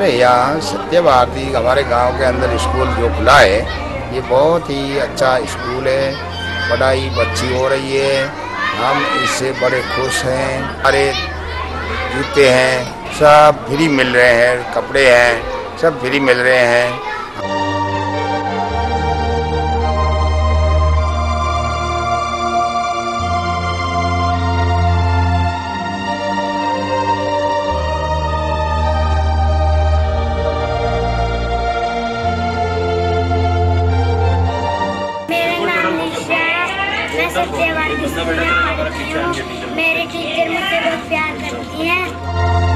हमारे यहाँ सत्य भारती हमारे गाँव के अंदर स्कूल जो खुला है, ये बहुत ही अच्छा स्कूल है। पढ़ाई बच्ची हो रही है। हम इससे बड़े खुश हैं। हमारे जूते हैं, सब फ्री मिल रहे हैं, कपड़े हैं, सब फ्री मिल रहे हैं। मेरे टीचर मुझसे बहुत प्यार करती हैं।